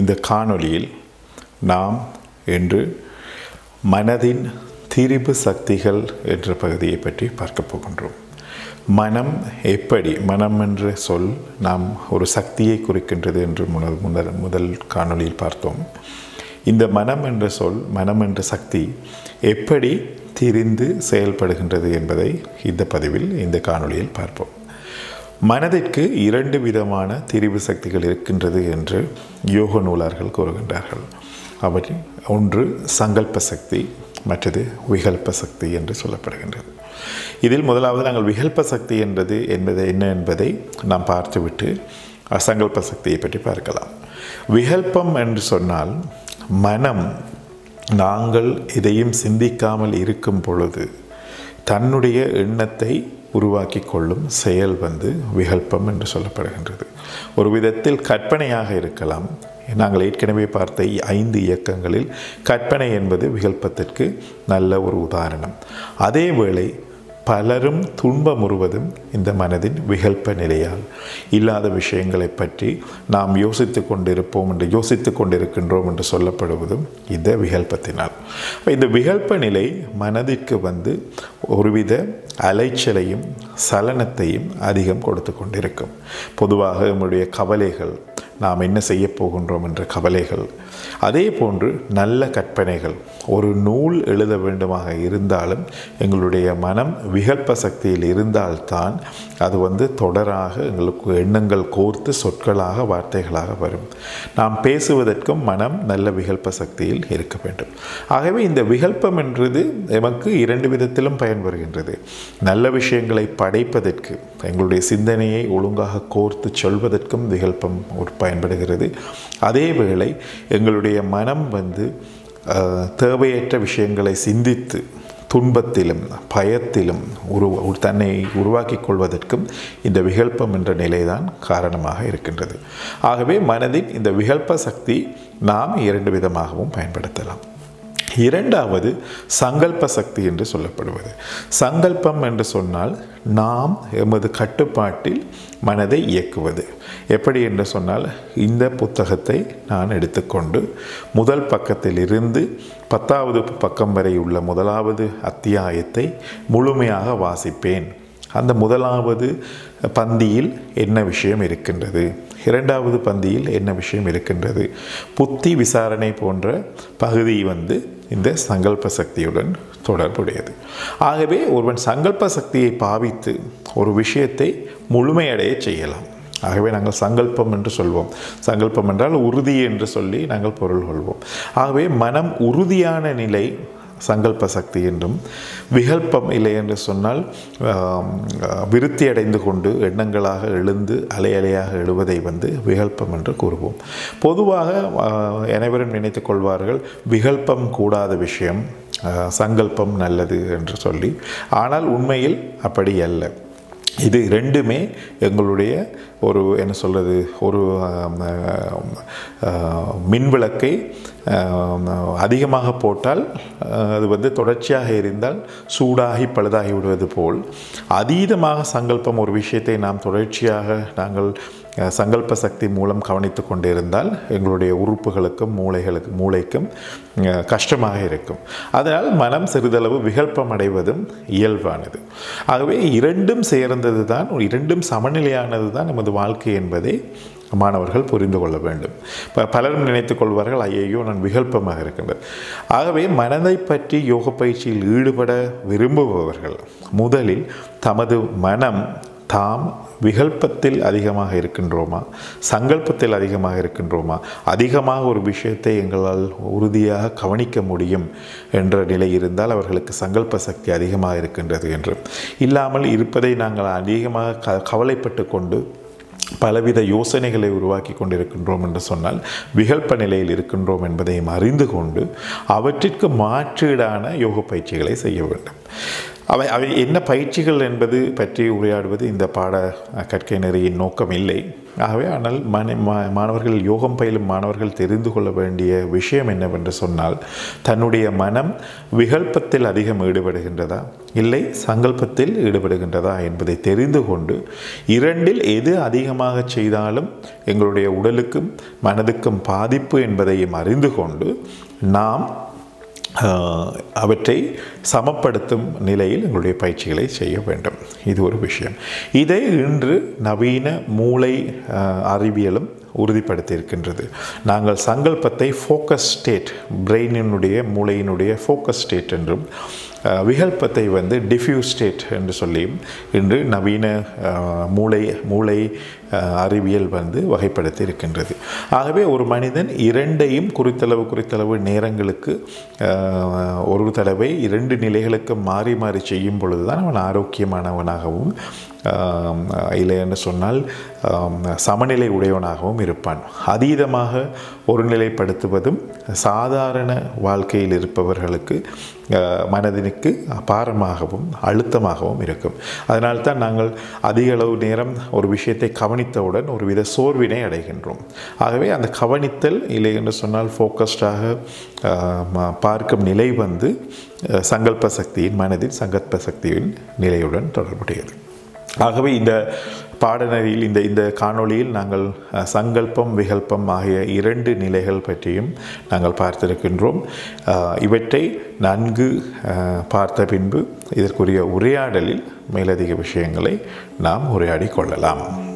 இந்த காணொளியில் நாம் இன்று மனதின் திரிபு சக்திகள் என்ற பகுதியை பற்றி பார்க்க போகின்றோம். மனம் எப்படி மனம் என்ற சொல் நாம் ஒரு சக்தியை குறிக்கின்றது என்று முதல் முதல் முதல் காணொளியில் பார்த்தோம். இந்த மனம் என்ற சொல் மனம் என்ற சக்தி எப்படி திரிந்து செயல்படுகின்றது என்பதை இந்த பதிவில் இந்த காணொளியில் பார்ப்போம். மனதிற்கு இரண்டு விதமான திரிவு சக்திகள் இருக்கின்றது என்று யோக நூலார்கள் கூறுகின்றார்கள். அவற்றில் ஒன்று சங்கல்ப சக்தி மற்றது விகல்ப சக்தி என்று சொல்லப்படுகின்றது. இதில் முதலாவது நாங்கள் விகல்ப சக்தி என்பது என்பது என்ன என்பதை நாம் பார்த்துவிட்டு சங்கல்ப சக்தியை பற்றி பார்க்கலாம். விகல்பம் என்று சொன்னால் மனம் நாங்கள் எதையும் சிந்திக்காமல் இருக்கும் பொழுது தன்னுடைய எண்ணத்தை உருவாக்கி கொள்ளும் செயல் வந்து விகல்பம் என்று சொல்லப்படுகின்றது. ஒரு விதத்தில் கற்பனையாக இருக்கலாம். நாங்கள் ஏற்கனவே பார்த்த ஐந்து இயக்கங்களில் கற்பனை என்பது விகல்பத்திற்கு நல்ல ஒரு உதாரணம். அதேவேளை பலரும் துன்பமுறுவதும் இந்த மனதின் விகல்ப நிலையால். இல்லாத விஷயங்களை பற்றி நாம் யோசித்து கொண்டிருப்போம் என்று யோசித்து கொண்டிருக்கின்றோம் என்று சொல்லப்படுவதும் இந்த விகல்பத்தினால். இந்த விகல்ப நிலை மனதிற்கு வந்து ஒருவித அலைச்சலையும் சலனத்தையும் அதிகம் கொடுத்து கொண்டிருக்கும். பொதுவாக நம்முடைய கவலைகள் நாம் என்ன செய்ய போகின்றோம் என்ற கவலைகள். அதே போன்று நல்ல கற்பனைகள். ஒரு நூல் எழுத வேண்டுமாக இருந்தாலும் எங்களுடைய மனம் விகல்ப சக்தியில் இருந்தால்தான் அது வந்து தொடராக எங்களுக்கு எண்ணங்கள் கோர்த்து சொற்களாக வார்த்தைகளாக வரும். நாம் பேசுவதற்கும் மனம் நல்ல விகல்ப சக்தியில் இருக்க வேண்டும். ஆகவே இந்த விகல்பம் என்றது எமக்கு இரண்டு விதத்திலும் பயன்படுகின்றது. நல்ல விஷயங்களை படைப்பதற்கு எங்களுடைய சிந்தனையை ஒழுங்காக கோர்த்து சொல்வதற்கும் விகல்பம் ஒரு பயன்படுகிறது. அதே வேளை எங்களுடைய மனம் வந்து தேவையற்ற விஷயங்களை சிந்தித்து துன்பத்திலும் பயத்திலும் உருவா தன்னை உருவாக்கி கொள்வதற்கும் இந்த விகல்பம் என்ற நிலைதான் காரணமாக இருக்கின்றது. ஆகவே மனதின் இந்த விகல்ப சக்தி நாம் இரண்டு விதமாகவும் பயன்படுத்தலாம். இரண்டாவது சங்கல்ப சக்தி என்று சொல்லப்படுவது. சங்கல்பம் என்று சொன்னால் நாம் எமது கட்டுப்பாட்டில் மனதை இயக்குவது. எப்படி என்று சொன்னால் இந்த புத்தகத்தை நான் எடுத்துக்கொண்டு முதல் பக்கத்தில் இருந்து பத்தாவது பக்கம் வரை உள்ள முதலாவது அத்தியாயத்தை முழுமையாக வாசிப்பேன். அந்த முதலாவது பந்தியில் என்ன விஷயம் இருக்கின்றது? இரண்டாவது பந்தியில் என்ன விஷயம் இருக்கின்றது? புத்தி விசாரணை போன்ற பகுதி வந்து இந்த சங்கல்ப சக்தியுடன் தொடர்புடையது. ஆகவே ஒருவன் சங்கல்ப சக்தியை பாவித்து ஒரு விஷயத்தை முழுமையடைய செய்யலாம். ஆகவே நாங்கள் சங்கல்பம் என்று சொல்வோம். சங்கல்பம் என்றால் உறுதி என்று சொல்லி நாங்கள் பொருள் கொள்வோம். ஆகவே மனம் உறுதியான நிலை சங்கல்ப சக்தி என்றும் விகல்பம் இல்லை என்று சொன்னால் விருத்தி அடைந்து கொண்டு எண்ணங்களாக எழுந்து அலை அலையாக எழுவதை வந்து விகல்பம் என்று கூறுவோம். பொதுவாக அனைவரும் நினைத்து கொள்வார்கள் விகல்பம் கூடாத விஷயம் சங்கல்பம் நல்லது என்று சொல்லி. ஆனால் உண்மையில் அப்படி அல்ல. இது ரெண்டுமே எங்களுடைய ஒரு என்ன சொல்கிறது ஒரு மின்விளக்கை அதிகமாக போட்டால் அது வந்து தொடர்ச்சியாக எரிந்தால் சூடாகி பழுதாகி விடுவது போல். அதீதமாக சங்கல்பம் ஒரு விஷயத்தை நாம் தொடர்ச்சியாக நாங்கள் சங்கல்ப சக்தி மூலம் கவனித்து கொண்டிருந்தால் எங்களுடைய உறுப்புகளுக்கும் மூளைகளுக்கு மூளைக்கும் கஷ்டமாக இருக்கும். அதனால் மனம் சிறிதளவு விகல்பம் அடைவதும் இயல்பானது. ஆகவே இரண்டும் சேர்ந்தது தான் இரண்டும் சமநிலையானது தான் நமது வாழ்க்கை என்பதை மாணவர்கள் புரிந்து கொள்ள வேண்டும். இப்போ பலரும் நினைத்துக் கொள்வார்கள் ஐயையோ நான் விகல்பமாக இருக்கின்றது ஆகவே மனதை பற்றி யோக பயிற்சியில் ஈடுபட விரும்புபவர்கள் முதலில் தமது மனம் தாம் விகல்பத்தில் அதிகமாக இருக்கின்றோமா? சங்கல்பத்தில் அதிகமாக இருக்கின்றோமா? அதிகமாக ஒரு விஷயத்தை எங்களால் உறுதியாக கவனிக்க முடியும் என்ற நிலை இருந்தால் அவர்களுக்கு சங்கல்ப சக்தி அதிகமாக இருக்கின்றது என்று. இல்லாமல் இருப்பதை நாங்கள் அதிகமாக க கவலைப்பட்டு கொண்டு பலவித யோசனைகளை உருவாக்கி கொண்டிருக்கின்றோம் என்று சொன்னால் விகல்ப நிலையில் இருக்கின்றோம் என்பதையும் அறிந்து கொண்டு அவற்றிற்கு மாற்றீடான யோக பயிற்சிகளை செய்ய வேண்டும். அவை அவை என்ன பயிற்சிகள் என்பது பற்றி உரையாடுவது இந்த பாட கற்கை நெறியின் நோக்கம் இல்லை ஆகவே ஆனால் மன மா- மாணவர்கள் யோகம் பயிலும் மாணவர்கள் தெரிந்து கொள்ள வேண்டிய விஷயம் என்னவென்று சொன்னால் தன்னுடைய மனம் விகல்பத்தில் அதிகம் ஈடுபடுகின்றதா? இல்லை சங்கல்பத்தில் ஈடுபடுகின்றதா என்பதை தெரிந்து கொண்டு இரண்டில் எது அதிகமாக செய்தாலும் எங்களுடைய உடலுக்கும் மனதுக்கும் பாதிப்பு என்பதையும் அறிந்து கொண்டு நாம் அவற்றை சமப்படுத்தும் நிலையில் எங்களுடைய பயிற்சிகளை செய்ய வேண்டும். இது ஒரு விஷயம். இதை இன்று நவீன மூளை அறிவியலும் உறுதிப்படுத்தி இருக்கின்றது நாங்கள் சங்கல்பத்தை ஃபோக்கஸ் ஸ்டேட் பிரெயினினுடைய மூளையினுடைய ஃபோக்கஸ் ஸ்டேட் என்றும் விகல்பத்தை வந்து டிஃப்யூஸ் ஸ்டேட் என்று சொல்லியும் இன்று நவீன மூளை மூளை அறிவியல் வந்து வகைப்படுத்தி இருக்கின்றது. ஆகவே ஒரு மனிதன் இரண்டையும் குறித்தளவு குறித்தளவு நேரங்களுக்கு ஒரு தடவை இரண்டு நிலைகளுக்கு மாறி மாறி செய்யும் பொழுது தான் அவன் ஆரோக்கியமானவனாகவும் இல்லை என்று சொன்னால் சமநிலை உடையவனாகவும் இருப்பான். அதீதமாக ஒருநிலைப்படுத்துவதும் சாதாரண வாழ்க்கையில் இருப்பவர்களுக்கு மனதினுக்கு பாரமாகவும் அழுத்தமாகவும் இருக்கும். அதனால்தான் நாங்கள் அதிக அளவு நேரம் ஒரு விஷயத்தை கவனித்தவுடன் ஒரு வித சோர்வினை அடைகின்றோம். ஆகவே அந்த கவனித்தல் இல்லை என்று சொன்னால் ஃபோக்கஸ்டாக பார்க்கும் நிலை வந்து சங்கல்ப சக்தியின் மனதின் சங்கல்ப சக்தியின் நிலையுடன் தொடர்புடையது. ஆகவே இந்த பாடநெறியில் இந்த இந்த காணொளியில் நாங்கள் சங்கல்பம் விகல்பம் ஆகிய இரண்டு நிலைகள் பற்றியும் நாங்கள் பார்த்திருக்கின்றோம். இவற்றை நன்கு பார்த்த பின்பு இதற்குரிய உரையாடலில் மேலதிக விஷயங்களை நாம் உரையாடி கொள்ளலாம்.